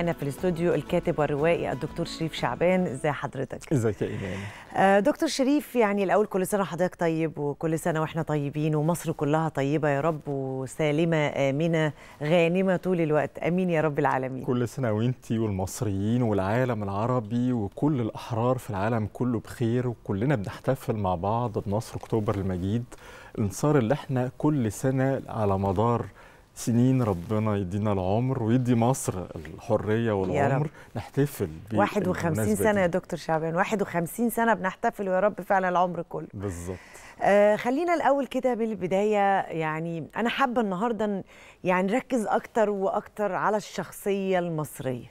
معانا في الاستوديو الكاتب والروائي الدكتور شريف شعبان. ازي حضرتك؟ ازيك يا إيمان؟ آه دكتور شريف يعني الأول كل سنة وحضرتك طيب وكل سنة وإحنا طيبين ومصر كلها طيبة يا رب وسالمة آمنة غانمة طول الوقت. آمين يا رب العالمين. كل سنة وإنتي والمصريين والعالم العربي وكل الأحرار في العالم كله بخير وكلنا بنحتفل مع بعض بنصر أكتوبر المجيد. الانتصار اللي إحنا كل سنة على مدار سنين ربنا يدينا العمر ويدي مصر الحرية والعمر نحتفل بيه 51 سنة يا دكتور شعبان 51 سنة بنحتفل ويا رب فعلا العمر كله. بالظبط. آه خلينا الأول كده من البدايه يعني أنا حابة النهارده يعني نركز أكتر وأكتر على الشخصية المصرية.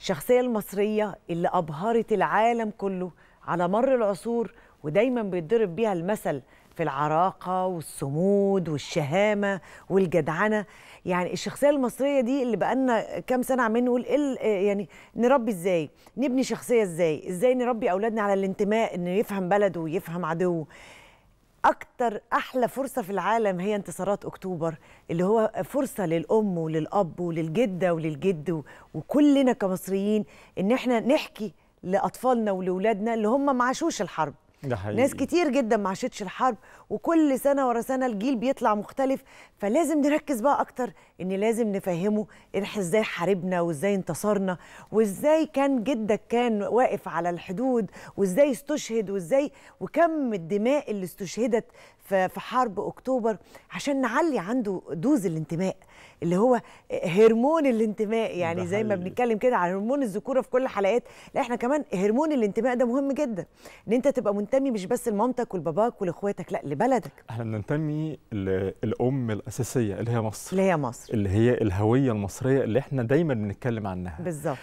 الشخصية المصرية اللي أبهرت العالم كله على مر العصور ودايما بيتضرب بيها المثل في العراقة والصمود والشهامة والجدعنة. يعني الشخصية المصرية دي اللي بقالنا كام سنة عمالين نقول إيه يعني نربي إزاي؟ نبني شخصية إزاي؟ إزاي نربي أولادنا على الانتماء انه يفهم بلده ويفهم عدوه. أكتر أحلى فرصة في العالم هي انتصارات أكتوبر اللي هو فرصة للأم وللأب وللجدة وللجد وكلنا كمصريين إن إحنا نحكي لأطفالنا ولأولادنا اللي هم ما عاشوش الحرب. ده حقيقي. ناس كتير جدا ما عاشتش الحرب وكل سنة ورا سنة الجيل بيطلع مختلف فلازم نركز بقى أكتر إن لازم نفهمه إحنا إزاي حاربنا وإزاي انتصرنا وإزاي كان جدك كان واقف على الحدود وإزاي استشهد وإزاي وكم الدماء اللي استشهدت في حرب أكتوبر عشان نعلي عنده دوز الانتماء اللي هو هرمون الانتماء يعني زي ما بنتكلم كده على هرمون الذكورة في كل الحلقات لا إحنا كمان هرمون الانتماء ده مهم جدا إن أنت تبقى منتمي مش بس لمامتك ولباباك ولإخواتك لا لبلدك. إحنا بننتمي للأم الأساسية اللي هي مصر. اللي هي مصر. اللي هي الهوية المصرية اللي إحنا دايما بنتكلم عنها. بالظبط.